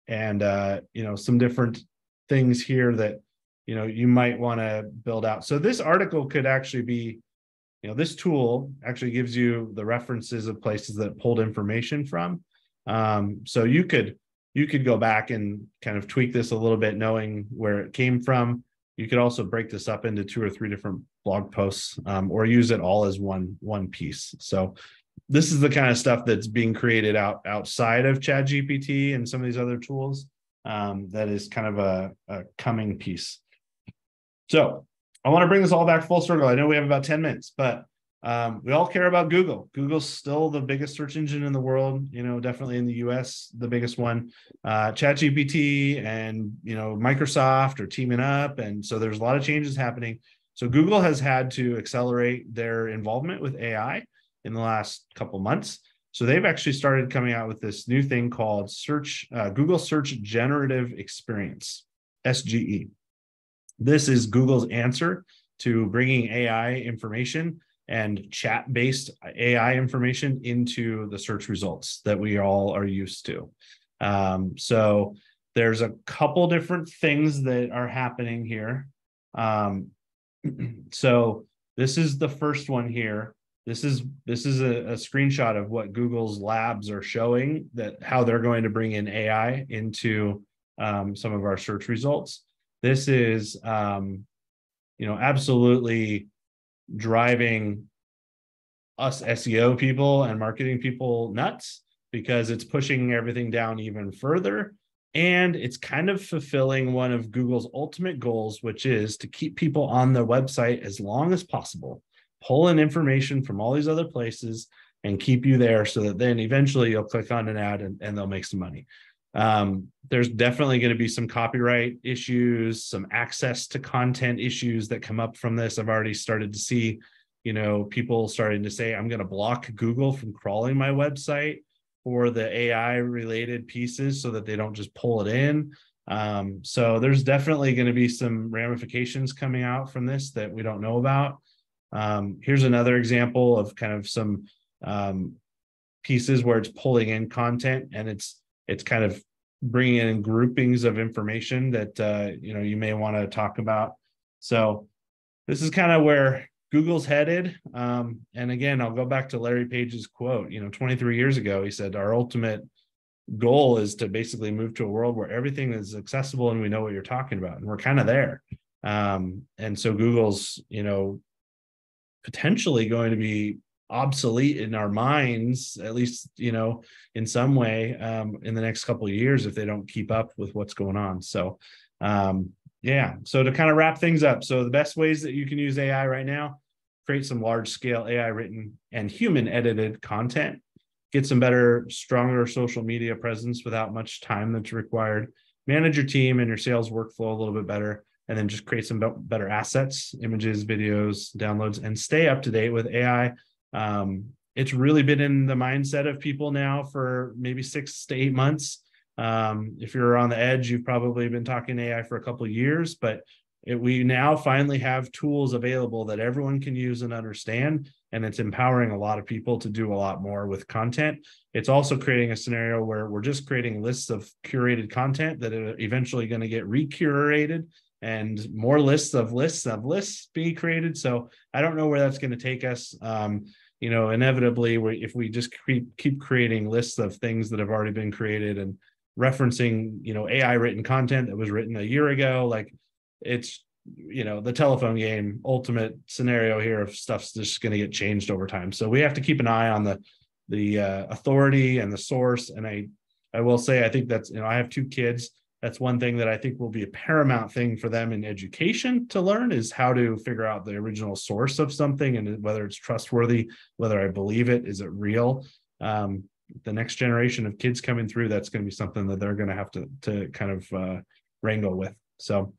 and uh, you know, some different things here that you know you might want to build out. So this article could actually be, you know, this tool actually gives you the references of places that pulled information from. Um, so you could you could go back and kind of tweak this a little bit, knowing where it came from. You could also break this up into two or three different blog posts, um, or use it all as one one piece. So this is the kind of stuff that's being created out outside of Chat GPT and some of these other tools. Um, that is kind of a, a coming piece. So I want to bring this all back full circle. I know we have about 10 minutes, but um, we all care about Google. Google's still the biggest search engine in the world. You know, definitely in the U.S., the biggest one. Uh, ChatGPT and you know Microsoft are teaming up, and so there's a lot of changes happening. So Google has had to accelerate their involvement with AI in the last couple months. So they've actually started coming out with this new thing called Search uh, Google Search Generative Experience (SGE). This is Google's answer to bringing AI information and chat based AI information into the search results that we all are used to. Um, so there's a couple different things that are happening here. Um, so this is the first one here. This is this is a, a, screenshot of what Google's labs are showing that how they're going to bring in AI into um, some of our search results. This is um, you know absolutely driving us SEO people and marketing people nuts because it's pushing everything down even further. And it's kind of fulfilling one of Google's ultimate goals, which is to keep people on their website as long as possible, pull in information from all these other places and keep you there so that then eventually you'll click on an ad and, and they'll make some money. Um, there's definitely going to be some copyright issues, some access to content issues that come up from this. I've already started to see, you know, people starting to say, I'm going to block Google from crawling my website for the AI related pieces so that they don't just pull it in. Um, so there's definitely going to be some ramifications coming out from this that we don't know about. Um, here's another example of kind of some um, pieces where it's pulling in content and it's it's kind of bringing in groupings of information that uh, you know you may want to talk about. So this is kind of where Google's headed. Um, and again, I'll go back to Larry Page's quote. You know, 23 years ago, he said, "Our ultimate goal is to basically move to a world where everything is accessible and we know what you're talking about." And we're kind of there. Um, and so Google's, you know, potentially going to be obsolete in our minds at least you know in some way um, in the next couple of years if they don't keep up with what's going on. So um, yeah. So to kind of wrap things up so the best ways that you can use ai right now create some large scale ai written and human edited content. Get some better stronger social media presence without much time that's required. Manage your team and your sales workflow a little bit better. And then just create some better assets images videos downloads and stay up to date with ai um, it's really been in the mindset of people now for maybe six to eight months. Um, if you're on the edge, you've probably been talking AI for a couple of years, but it, we now finally have tools available that everyone can use and understand and it's empowering a lot of people to do a lot more with content it's also creating a scenario where we're just creating lists of curated content that are eventually going to get recurated and more lists of lists of lists be created. So i don't know where that's going to take us. Um, you know inevitably we, if we just keep keep creating lists of things that have already been created and referencing you know ai written content that was written a year ago like it's you know the telephone game ultimate scenario here of stuff's just going to get changed over time. So we have to keep an eye on the the uh, authority and the source. And i i will say i think that's you know i have two kids that's one thing that i think will be a paramount thing for them in education to learn is how to figure out the original source of something and whether it's trustworthy whether i believe it is it real um, the next generation of kids coming through that's going to be something that they're going to have to to kind of uh, wrangle with so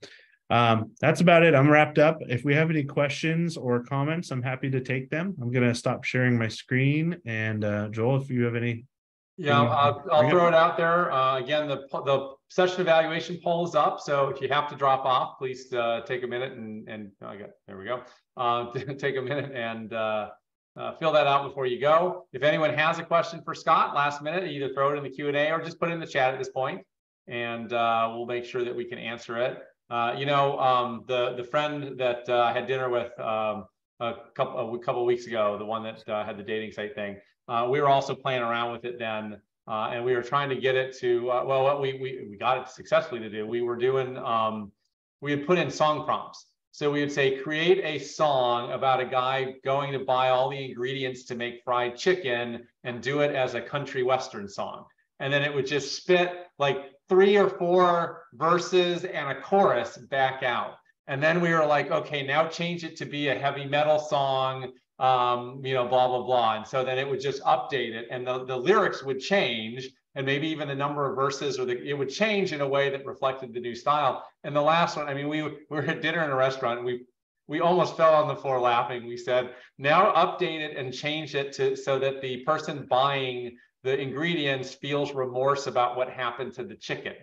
um, that's about it. I'm wrapped up. If we have any questions or comments, I'm happy to take them. I'm going to stop sharing my screen. And uh, Joel, if you have any. Yeah, I'll, I'll throw it out there. Uh, again, the, the session evaluation poll is up. So if you have to drop off, please uh, take a minute and, and oh, there we go. Uh, take a minute and uh, uh, fill that out before you go. If anyone has a question for Scott last minute, either throw it in the Q&A or just put it in the chat at this point, and uh, we'll make sure that we can answer it. Uh, you know, um, the the friend that I had dinner with um, a couple a couple weeks ago, the one that had the dating site thing, we were also playing around with it then, uh, and we were trying to get it to uh, well, what we we we got it successfully to do. We were doing um, we had put in song prompts. So we would say, create a song about a guy going to buy all the ingredients to make fried chicken and do it as a country western song. And then it would just spit like three or four verses and a chorus back out. And then we were like, okay, now change it to be a heavy metal song, um, you know, blah, blah, blah. And so then it would just update it and the, the lyrics would change and maybe even the number of verses or the, it would change in a way that reflected the new style. And the last one, I mean, we, we were at dinner in a restaurant and we, we almost fell on the floor laughing. We said, now update it and change it to so that the person buying the ingredients feels remorse about what happened to the chicken.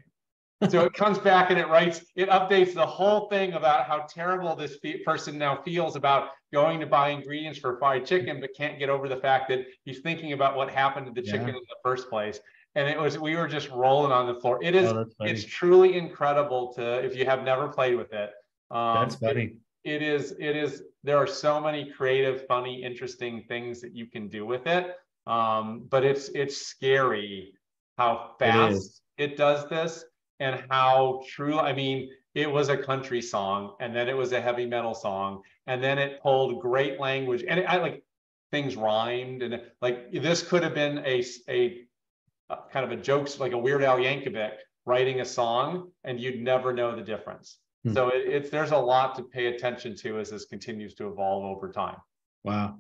So it comes back and it writes, it updates the whole thing about how terrible this person now feels about going to buy ingredients for fried chicken, but can't get over the fact that he's thinking about what happened to the yeah. chicken in the first place. And it was, we were just rolling on the floor. It is, oh, it's truly incredible to, if you have never played with it. Um, that's funny. It, it is, it is, there are so many creative, funny, interesting things that you can do with it. Um, but it's it's scary how fast it, it does this and how true. I mean, it was a country song, and then it was a heavy metal song, and then it pulled great language, and it, I like things rhymed, and like this could have been a a, kind of a jokes like a Weird Al Yankovic writing a song, and you'd never know the difference. Hmm. So it, it's there's a lot to pay attention to as this continues to evolve over time. Wow.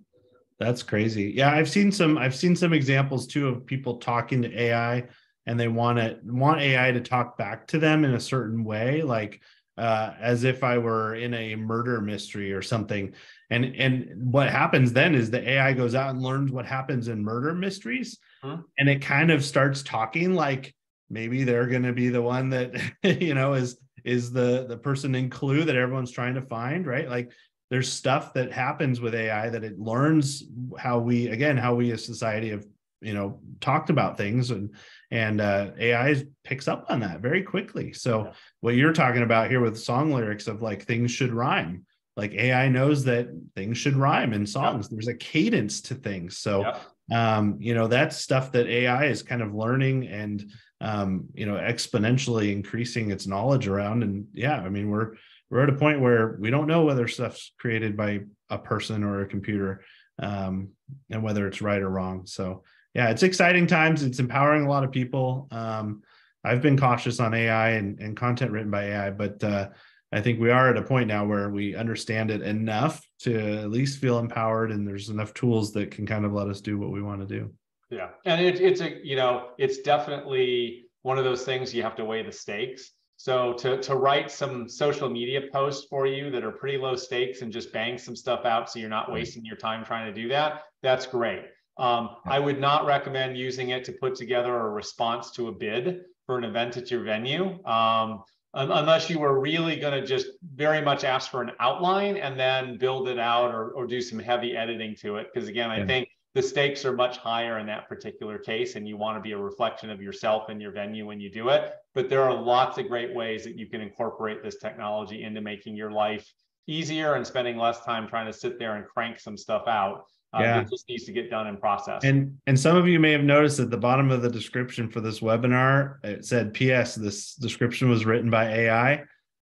That's crazy. Yeah, I've seen some I've seen some examples too of people talking to AI and they want it want AI to talk back to them in a certain way like uh, as if I were in a murder mystery or something. And and what happens then is the AI goes out and learns what happens in murder mysteries, huh? and it kind of starts talking like maybe they're going to be the one that you know is is the the person in Clue that everyone's trying to find, right? Like there's stuff that happens with AI that it learns how we again how we as society have you know talked about things and and uh, AI picks up on that very quickly. So what you're talking about here with song lyrics of like things should rhyme, like AI knows that things should rhyme in songs. There's a cadence to things. So um, you know that's stuff that AI is kind of learning and um, you know exponentially increasing its knowledge around. And yeah, I mean we're we're at a point where we don't know whether stuff's created by a person or a computer um, and whether it's right or wrong so yeah it's exciting times. It's empowering a lot of people. Um, i've been cautious on ai and, and content written by ai but uh, i think we are at a point now where we understand it enough to at least feel empowered and there's enough tools that can kind of let us do what we want to do. Yeah and it, it's a you know it's definitely one of those things you have to weigh the stakes. So to, to write some social media posts for you that are pretty low stakes and just bang some stuff out so you're not wasting your time trying to do that, that's great. Um, I would not recommend using it to put together a response to a bid for an event at your venue. Um, unless you were really going to just very much ask for an outline and then build it out or, or do some heavy editing to it. Because again, I yeah. think the stakes are much higher in that particular case, and you want to be a reflection of yourself and your venue when you do it. But there are lots of great ways that you can incorporate this technology into making your life easier and spending less time trying to sit there and crank some stuff out. Uh, yeah. It just needs to get done in process. And and some of you may have noticed at the bottom of the description for this webinar, it said, "P.S. This description was written by AI."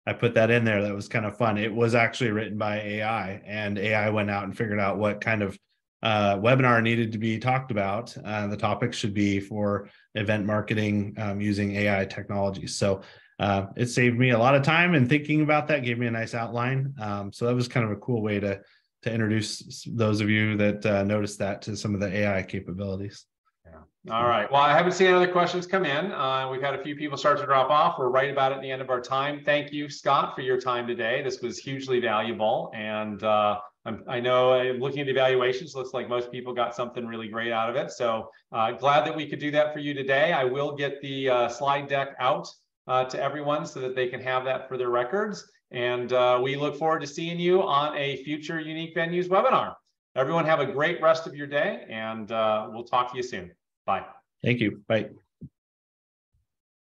I put that in there. That was kind of fun. It was actually written by AI, and AI went out and figured out what kind of uh, webinar needed to be talked about. Uh, the topic should be for event marketing um, using AI technologies. So uh, it saved me a lot of time and thinking about that gave me a nice outline. Um, so that was kind of a cool way to to introduce those of you that uh, noticed that to some of the AI capabilities. Yeah. All right. Well, I haven't seen other questions come in. Uh, we've had a few people start to drop off. We're right about at the end of our time. Thank you, Scott, for your time today. This was hugely valuable. And uh, i know I'm looking at the evaluations, looks like most people got something really great out of it. So uh, glad that we could do that for you today. I will get the uh, slide deck out uh, to everyone so that they can have that for their records. And uh, we look forward to seeing you on a future Unique Venues webinar. Everyone have a great rest of your day and uh, we'll talk to you soon. Bye. Thank you. Bye.